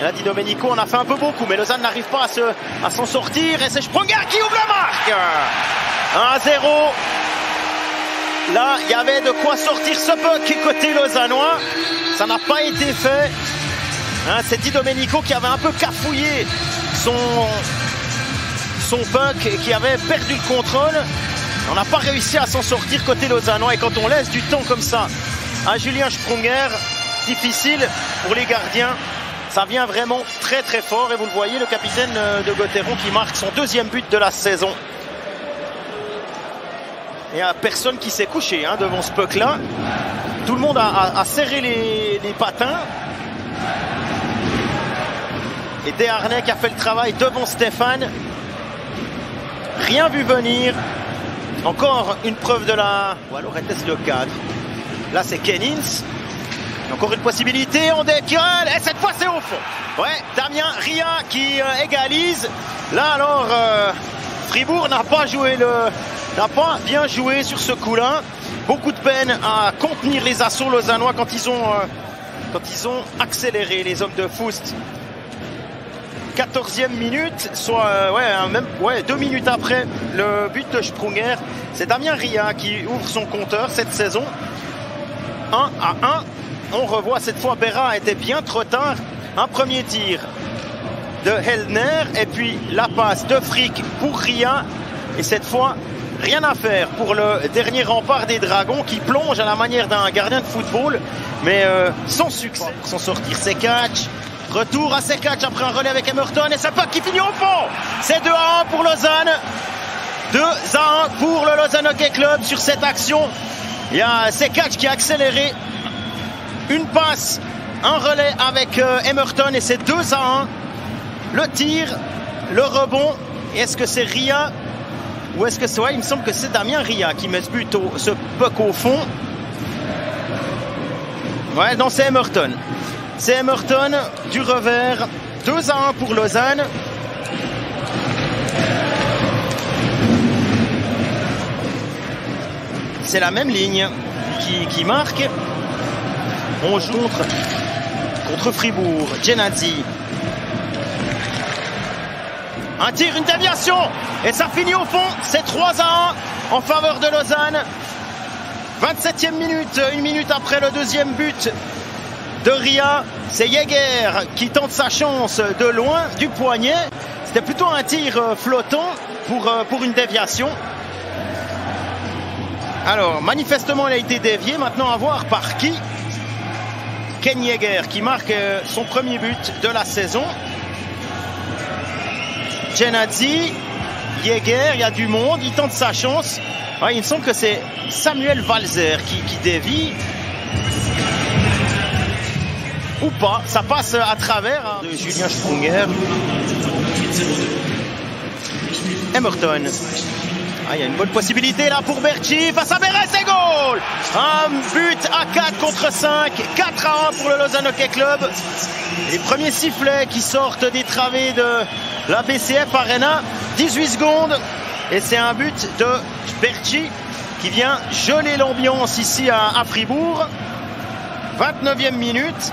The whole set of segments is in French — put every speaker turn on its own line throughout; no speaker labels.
Là, dit Domenico, on a fait un peu beaucoup, mais Lausanne n'arrive pas à s'en sortir. Et c'est Sprunger qui ouvre la marque 1-0. Là, il y avait de quoi sortir ce puck côté lausannois. Ça n'a pas été fait. Hein, c'est Di Domenico qui avait un peu cafouillé son, son puck et qui avait perdu le contrôle. On n'a pas réussi à s'en sortir côté lausannois. Et quand on laisse du temps comme ça à Julien Sprunger, difficile pour les gardiens. Ça vient vraiment très très fort. Et vous le voyez, le capitaine euh, de Gauthieron qui marque son deuxième but de la saison. Il n'y a personne qui s'est couché hein, devant ce puck-là. Tout le monde a, serré les, patins. Et Desharnais a fait le travail devant Stéphane. Rien vu venir. Encore une preuve de la... Ou alors était-ce le cadre Là c'est Kennins. Encore une possibilité, on décale, et cette fois c'est au fond. Ouais, Damien Ria qui euh, égalise. Là alors, euh, Fribourg n'a pas joué n'a pas bien joué sur ce coup-là. Beaucoup de peine à contenir les assauts lausannois quand ils ont, euh, quand ils ont accéléré les hommes de Foust. 14e minute, soit ouais, même deux minutes après le but de Sprunger. C'est Damien Ria qui ouvre son compteur cette saison. 1 à 1. On revoit cette fois Berra était bien trop tard. Un premier tir de Hellner et puis la passe de Frick pour Ria. Et cette fois, Rien à faire pour le dernier rempart des Dragons qui plonge à la manière d'un gardien de football, mais euh, sans succès pour s'en sortir. C'est catch. Retour à ses catch après un relais avec Emerton et ça pas qui finit au fond. C'est 2 à 1 pour Lausanne. 2 à 1 pour le Lausanne Hockey Club sur cette action. Il y a Sekatch qui a accéléré. Une passe, un relais avec euh, Emerton et c'est 2 à 1. Le tir, le rebond. Est-ce que c'est Ria ou est-ce que c'est, il me semble que c'est Damien Ria qui met ce but, au, ce puck au fond. Ouais, non, c'est Emerton. C'est Emerton du revers. 2 à 1 pour Lausanne. C'est la même ligne qui marque. On joue contre, Fribourg. Genazzi un tir, une déviation. Et ça finit au fond. C'est 3 à 1 en faveur de Lausanne. 27e minute, une minute après le deuxième but de Ria. C'est Jäger qui tente sa chance de loin du poignet. C'était plutôt un tir euh, flottant pour, euh, pour une déviation. Alors, manifestement, il a été dévié. Maintenant, à voir par qui. Ken Jäger qui marque euh, son premier but de la saison. Genadzi, Jäger, il y a du monde, il tente sa chance. il me semble que c'est Samuel Walzer qui, qui dévie. Ou pas, ça passe à travers hein, de Julien Sprunger. Emerton. Ah, il y a une bonne possibilité là pour Berchi face à Beres et goal Un but à 4 contre 5, 4 à 1 pour le Lausanne Hockey Club. Les premiers sifflets qui sortent des travées de la BCF Arena, 18 secondes et c'est un but de Berchi qui vient geler l'ambiance ici à, Fribourg. 29e minute.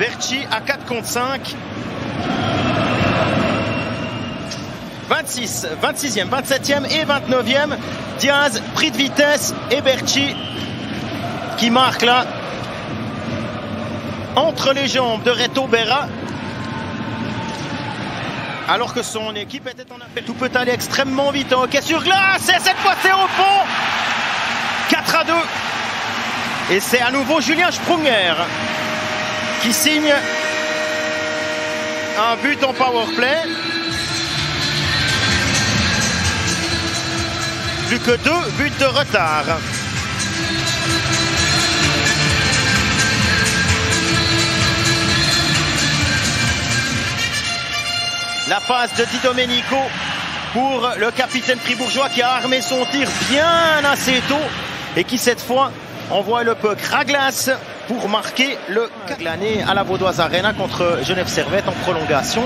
Berchi à 4 contre 5. 26, 26e, 27e et 29e. Diaz, pris de vitesse et Berchi qui marque là entre les jambes de Reto Berra. Alors que son équipe était en appel. Tout peut aller extrêmement vite en hockey sur glace. Et cette fois, c'est au fond. 4 à 2. Et c'est à nouveau Julien Sprunger qui signe un but en power play. Plus que deux buts de retard. La passe de Di Domenico pour le capitaine fribourgeois qui a armé son tir bien assez tôt et qui cette fois envoie le puck Raglas pour marquer le l'année à la Vaudoise Arena contre Genève Servette en prolongation.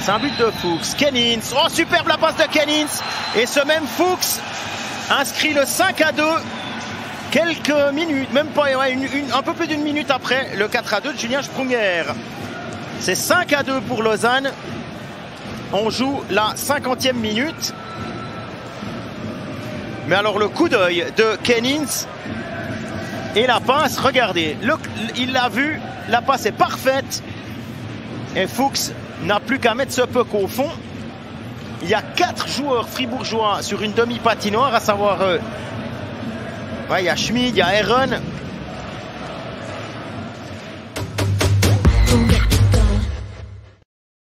C'est un but de Fuchs. Kennins. Oh, superbe la passe de Kennins. Et ce même Fuchs inscrit le 5 à 2 quelques minutes, même pas un peu plus d'une minute après le 4 à 2 de Julien Sprunger. C'est 5 à 2 pour Lausanne. On joue la 50e minute. Mais alors le coup d'œil de Kennins et la passe, regardez, il l'a vu, la passe est parfaite. Et Fuchs n'a plus qu'à mettre ce puck au fond. Il y a quatre joueurs fribourgeois sur une demi-patinoire, à savoir, euh, il y a Schmid, il y a Aaron,